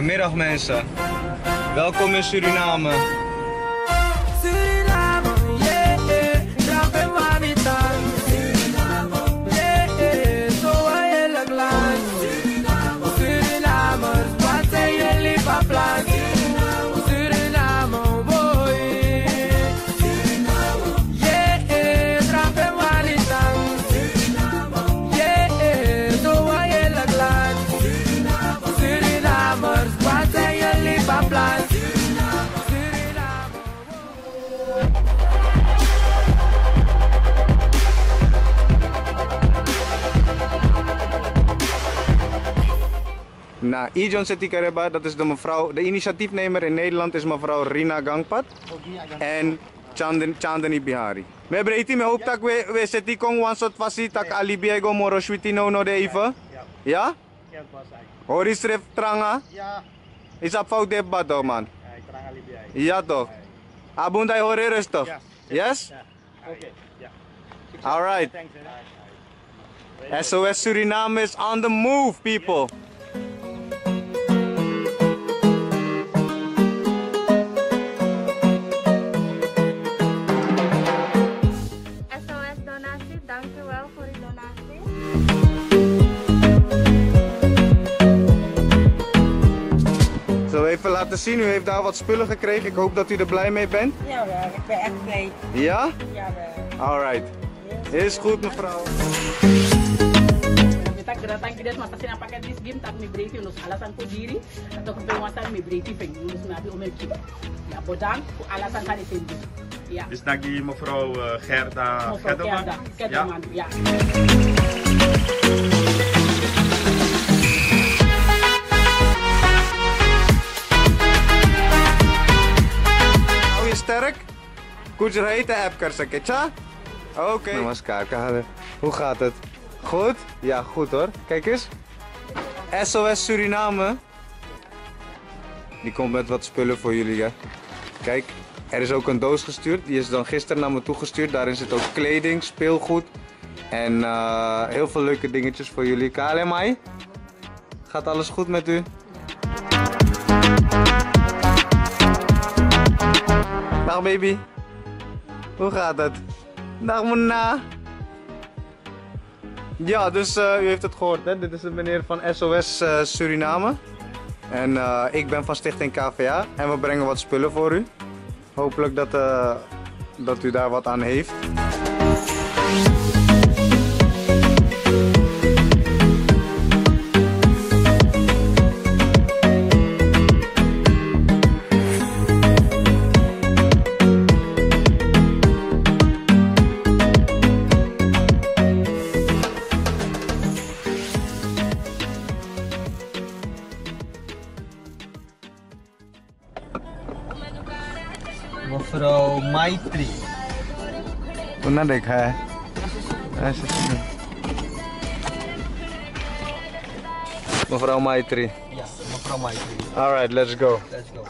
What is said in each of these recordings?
Goedemiddag mensen. Welkom in Suriname. Nou, Ijon Setikareba, dat is de mevrouw, de initiatiefnemer in Nederland is mevrouw Rina Gangpat en Chandani, Chandani Bihari. We breedte me hoop dat we we seti kong wan sot fasi tak alibi go moro shwiti no no de even. Ja? Ja. Hoor stref tranga? Ja, Is dat fout de bad oh, man? ay terang alibi. Ja toch? Abundai hoor rustig. Yes. Yes? Ja. Ja. All right. SOS Suriname is on the move, people. Dankjewel voor uw donatie. We even laten zien? U heeft daar wat spullen gekregen. Ik hoop dat u er blij mee bent. Jawel, ik ben echt blij. Ja? Jawel. Alright. Is goed, mevrouw tratando que Deus mas assim para que diz bim tá me breiti nos alasan ko diri ato ko bem wasan me breiti fe nos na bi omen kiba ya bodan ko alasan kan eten bi ja dus dankie mevrouw Gerda Gedderman Gedderman ja, ja. sterk. Koets eten app kar sake, cha? Okay. Namaskar, Kader. Hoe gaat het? Goed? Ja, goed hoor. Kijk eens. SOS Suriname. Die komt met wat spullen voor jullie, hè. Kijk, er is ook een doos gestuurd. Die is dan gisteren naar me toegestuurd. Daarin zit ook kleding, speelgoed. En eh, heel veel leuke dingetjes voor jullie. Kale, Mai? Gaat alles goed met u? Dag baby. Hoe gaat het? Dag Mona. Ja, dus eh, u heeft het gehoord, hè? Dit is de meneer van SOS eh, Suriname. En eh, ik ben van Stichting KVA en we brengen wat spullen voor u. Hopelijk dat, dat u daar wat aan heeft. mevrouw Maitri. पुन्हा देखा है ऐसे Mevrouw Maitri. Ja, mevrouw Maitri. Alright, let's go. Let's go.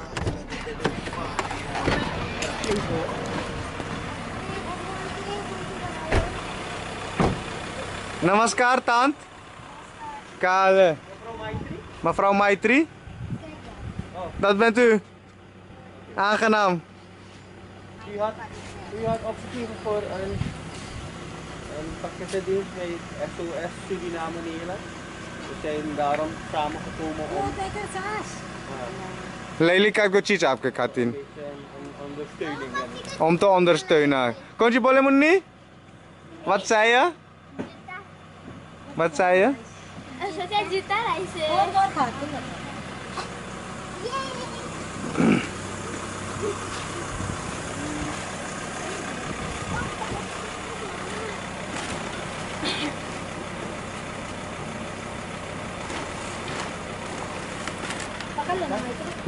Namaskar, tant. Kale. Mevrouw Maitri? Dat bent u. Aangenaam. U had, u had opgegeven voor een, een pakketdienst bij SOS Suriname Nederland. We zijn daarom samengekomen om Lely का कुछ चीज आपके खातिर een beetje een, een ondersteuning te hebben. om te ondersteunen. Kon je bolen Munni?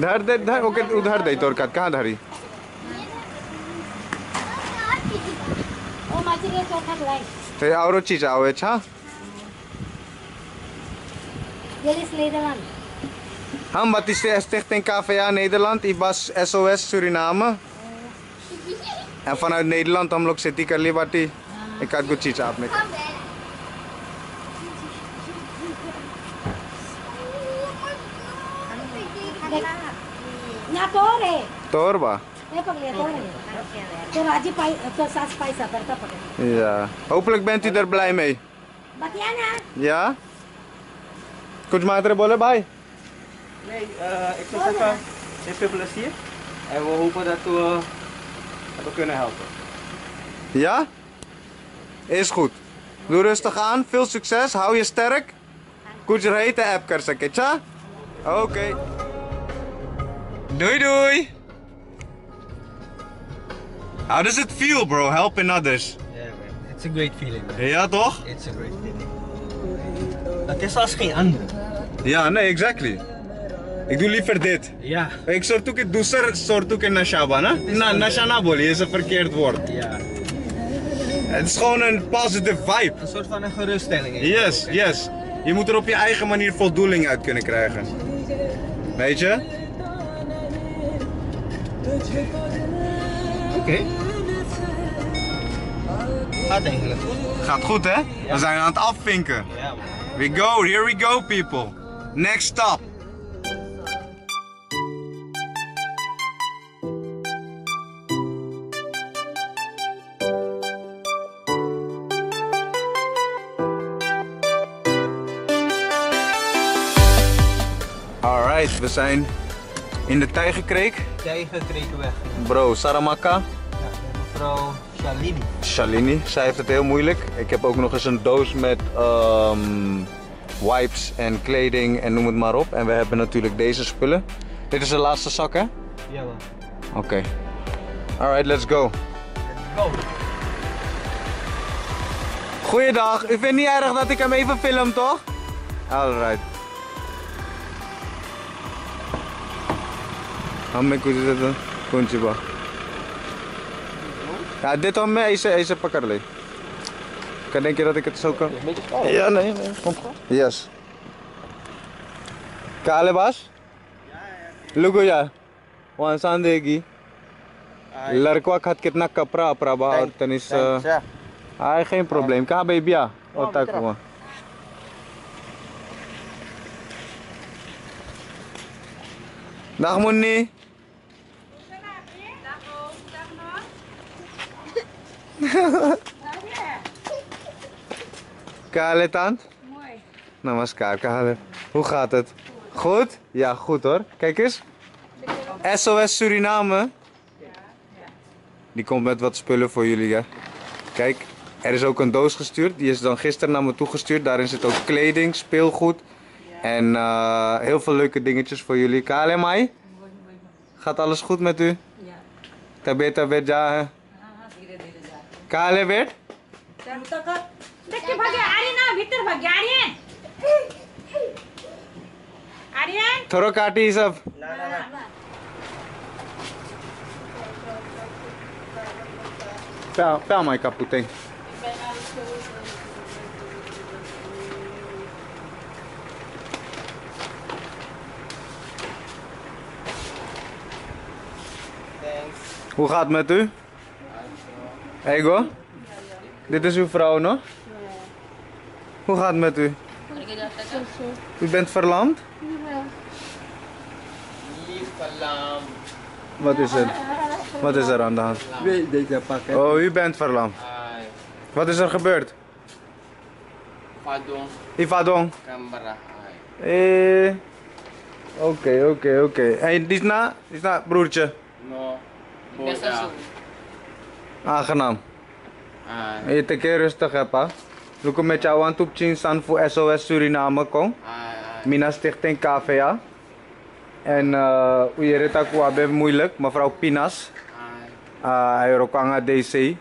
धर दे धर ओके उधर दे तोर कहाँ धरी ओ के चौथा लाई ते औरो चीज़ आवे छा Jullie Nederland. हम बत्तीसste Stichting KVA Nederland, IBAS SOS Suriname. En vanuit Nederland हम लोग खेती कर ली बाटी एक आध कुछ चीज़ आपने pakai nyatore. Torba. Eh pakai nyatore. Terus aja pai, terus sas paisa berta pakai. Ja. Hopelijk bent u er blij mee. Batiana. Ja? Kunt madre bolle bij? Nee, eh, ik zou zeggen, heel veel plezier. En we hopen dat we, dat we kunnen helpen. Ja? Is goed. Doe rustig aan, veel succes, hou je sterk. कुछ रही तो ऐप कर सके चा okay doei doei How does it feel bro helping others? Yeah man, it's a great feeling. Ja toch? It's a great feeling. Het is als geen ander. Ja nee exactly Ik doe liever dit Ja. Ik soort ook het doeser soort ook in nashaba na? Na, nashanabol is een verkeerd woord Ja. Het is gewoon een positive vibe Een soort van een geruststelling. Yes, hè? yes. Je moet er op je eigen manier voldoening uit kunnen krijgen. Weet je? Oké. Gaat eigenlijk goed. Gaat goed hè? We zijn aan het afvinken. Ja. We go, here we go people. Next stop. Alright, we zijn in de Tijgerkreek. Tijger kregen weg. Bro, Saramaka. Ja, mevrouw Shalini. Shalini, zij heeft het heel moeilijk. Ik heb ook nog eens een doos met ehm, wipes en kleding en noem het maar op. En we hebben natuurlijk deze spullen. Dit is de laatste zak, hè? Ja man. Oké. Alright, let's go. Go. Goeiedag, u vindt niet erg dat ik hem even film, toch? Alright. हमको तो कौन सी बात आधे तो हमें ऐसे ऐसे पकड़ ले। करने के रहते कितने सौ का? या नहीं, यस। काले बास? लुको यार वो आसान देगी। लड़का खात कितना कपड़ा अपरा बा और तनिस आए कहीं प्रॉब्लम कहाँ भाई बिया? और तक हुआ। नाहमुन्नी Kale tand? Mooi. Namaskar, Kale. Hoe gaat het? Goed? Ja, goed hoor. Kijk eens. SOS Suriname. Die komt met wat spullen voor jullie, hè. Kijk, er is ook een doos gestuurd. Die is dan gisteren naar me toegestuurd. Daarin zit ook kleding, speelgoed. En eh, heel veel leuke dingetjes voor jullie. Kale Mai? Gaat alles goed met u? Ja. Tabet, tabet, काले बेट चल तो आ रही ना भीतर भाग आ रही है आ रही थोड़ा काटी सब। ना ना ना पे पे माय कपूते Hoe gaat het met u? Ego? Dit is uw vrouw, no? Hoe gaat het met u? U bent verlamd? Wat is er? Wat is er aan de hand? Oh, u bent verlamd. Wat is er gebeurd? Canberra. Eh. Oké, oké, oké. En is na? Die is na, broertje. No. Aangenaam. Ay. Je te keer rustig heb, ha? Look met jou aan toe san voor SOS Suriname kom. Ay. Mina Stichting KVA. En uh, Uyerita Kuabe moeilijk, mevrouw Pinas. Uh, Aerokanga DC.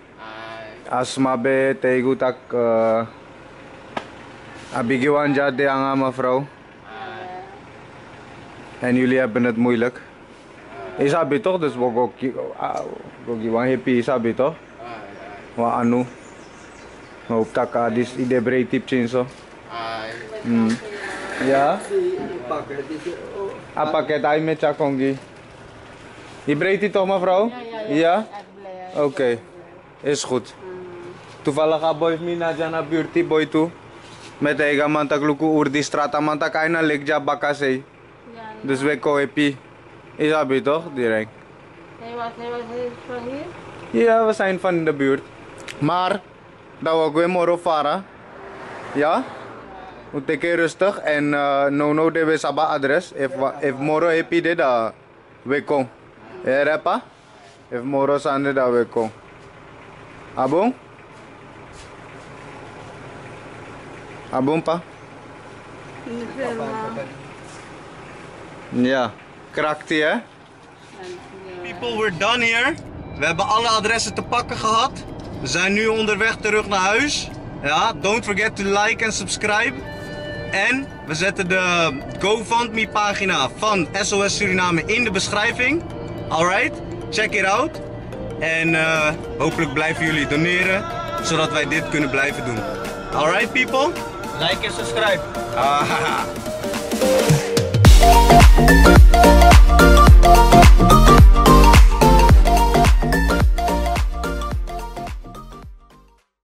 Asma be tegu tak uh, abigiwan jade anga mevrouw. En jullie hebben het moeilijk. Isabi toch? Dus we goki gogiwan happy isabi toch? Wa anu. Adis ide brei tip chinso. Ay. Hmm. Ja? Apa kaya tayo met chakongi? Ibrei toch mevrouw? Ja? Oké, is goed. Toevallig aboy mi na dyan na beauty boy tu. Met ega man tagluku urdi strata man ta kain na legja bakasay. Dus we kopen Isabi toch? Direct. Hij was hij is van hier. Ja, we zijn van de buurt. Maar, dat we weer moro varen. Ja? Moet ik keer rustig en uh, no no de we saba adres. If if moro happy de da we kom. Ja, repa? If moro sande da we kom. Abong? Abong pa? Ja, krakt hè? People, we're done here. We hebben alle adressen te pakken gehad. We zijn nu onderweg terug naar huis. Ja, don't forget to like en subscribe. En we zetten de GoFundMe pagina van SOS Suriname in de beschrijving. Alright, check it out. En eh, hopelijk blijven jullie doneren, zodat wij dit kunnen blijven doen. Alright people? Like en subscribe. Ah,